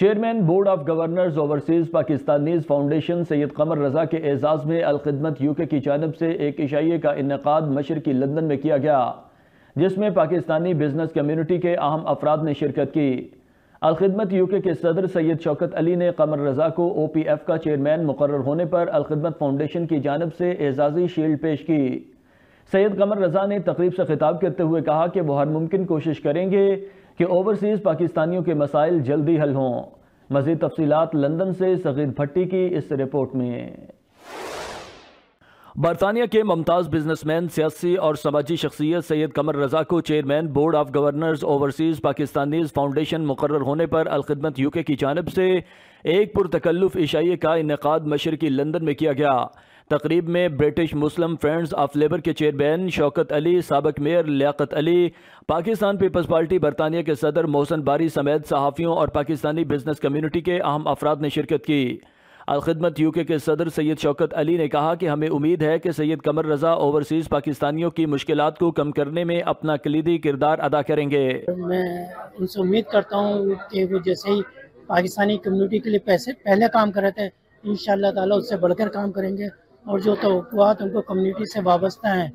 Chairman board of governors overseas Pakistanis foundation Syed Qamar Raza کے اعزاز میں Al-Khidmat U کے کی جانب سے ایک عشائیے کا انعقاد مشرقی لندن میں کیا گیا، جس میں پاکستانی بزنس کمیونٹی کے اہم افراد نے شرکت کی۔ الخدمت یو کے صدر سید شوکت علی نے قمر رضا کو او پی ایف کا چیئرمین مقرر ہونے پر الخدمت فاؤنڈیشن کی جانب سے اعزازی شیلڈ پیش کی۔ سید قمر رضا نے تقریب سے خطاب کرتے ہوئے کہا کہ وہ ہر ممکن کوشش کریں گے کہ اوورسیز پاکستانیوں کے مسائل جلدی حل ہوں۔ مزید تفصیلات لندن سے سغید بھٹی کی اس رپورٹ میں۔ برطانیہ کے ممتاز بزنس مین سیاسی اور سماجی شخصیت سید قمر رضا کو chairman board of governors overseas Pakistanis foundation مقرر ہونے پر الخدمت یو کے کی جانب سے ایک پرتکلف عشائی کا انعقاد مشرقی لندن میں کیا گیا۔ تقریب میں British Muslim friends of Labour کے چیئرمین شوکت علی، سابق mayor Liaquat Ali, Pakistan Peoples Party برطانیہ کے صدر محسن باری سمیت صحافیوں اور پاکستانی بزنس کمیونٹی کے اہم افراد نے شرکت کی۔ الخدمت یو کے صدر سید شوکت علی نے کہا کہ ہمیں امید ہے کہ سید قمر رضا اوورسیز پاکستانیوں کی مشکلات کو کم کرنے میں اپنا کلیدی کردار ادا کریں گے۔ میں ان سے امید کرتا ہوں کہ وہ جیسے ہی پاکستانی کمیونٹی کے لیے پیسے پہلے کام کر رہے تھے، انشاءاللہ تعالی اس سے بڑھ کر کام کریں گے۔ اور جو توقعات ان کو کمیونٹی سے وابستہ ہیں،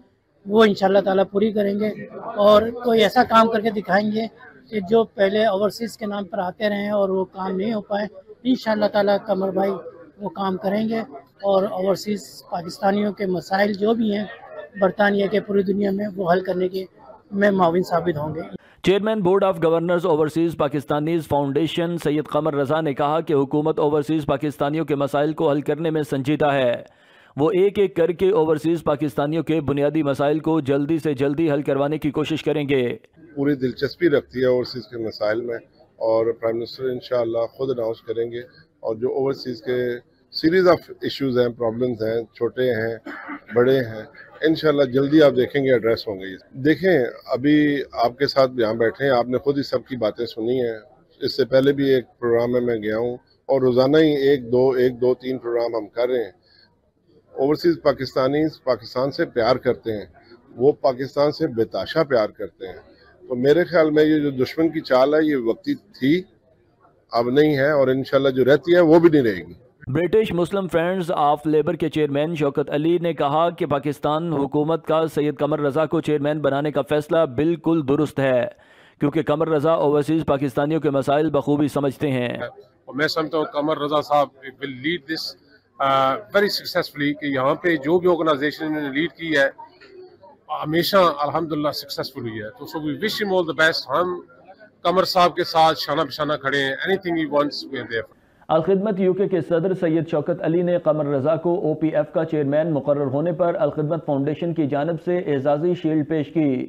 وہ انشاءاللہ تعالیٰ پوری کریں گے اور کوئی ایسا کام کر کے دکھائیں گے کہ جو پہلے اوورسیز کے نام پر آتے رہے اور وہ کام نہیں ہو پائے، انشاءاللہ تعالیٰ قمر بھائی وہ کام کریں گے اور اوورسیز پاکستانیوں کے مسائل جو بھی ہیں برطانیہ کے پوری دنیا میں وہ حل کرنے کے میں معاون ثابت ہوں گے۔ Chairman board of governors overseas Pakistanis foundation Syed Qamar Raza نے کہا کہ حکومت اوورسیز پاکستانیوں کے مسائل کو حل کرنے میں سنجیدہ ہے۔ وہ ایک ایک کر کے اوورسیز پاکستانیوں کے بنیادی مسائل کو جلدی سے جلدی حل کروانے کی کوشش کریں گے۔ پوری دلچسپی رکھتی ہے اوورسیز کے مسائل میں اور پرائم منسٹر انشاءاللہ خود اناؤنس کریں گے اور جو اوورسیز کے سیریز آف ایشوز ہیں پرابلمز ہیں، چھوٹے ہیں، بڑے ہیں، انشاءاللہ جلدی آپ دیکھیں گے ایڈریس ہوں گے۔ دیکھیں، ابھی آپ کے ساتھ یہاں بیٹھے ہیں، آپ نے خود ہی سب کی باتیں سنی ہیں۔ اس سے پہلے بھی ایک پروگرام میں میں گیا ہوں اور روزانہ ہی ایک دو ایک دو، تین پروگرام ہم کر رہے ہیں۔ اوورسیز پاکستانی پاکستان سے پیار کرتے ہیں وہ پاکستان سے بتاشا پیار کرتے ہیں۔ تو میرے خیال میں یہ جو دشمن کی چال ہے یہ وقتی تھی اب نہیں ہے اور انشاءاللہ جو رہتی ہے وہ بھی نہیں رہے گی۔ British Muslim friends of Labour کے چیئرمین شوکت علی نے کہا کہ پاکستان حکومت کا سید قمر رضا کو چیئرمین بنانے کا فیصلہ بالکل درست ہے کیونکہ قمر رضا اوورسیز پاکستانیوں کے مسائل بخوبی سمجھتے ہیں۔ میں سمجھتا ہوں قمر رضا صاحب لیڈ دس ویری سکسیسفلی کہ یہاں پہ جو بھی آرگنائزیشن نے لیڈ کی ہے، ہمیشہ الحمدللہ سکسیسفل ہوئی ہے۔ تو سو وی وش ہم آل دی بیسٹ ہم قمر صاحب کے ساتھ شانہ بشانہ کھڑے ہیں۔ Anything he wants we there Alkhidmat U K صدر سید شوکت علی نے قمر رضا کو او پی ایف کا چیئرمین مقرر ہونے پر الخدمت فاؤنڈیشن کی جانب سے اعزازی شیلڈ پیش کی۔